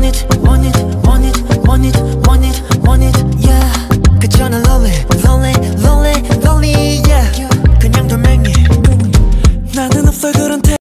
want it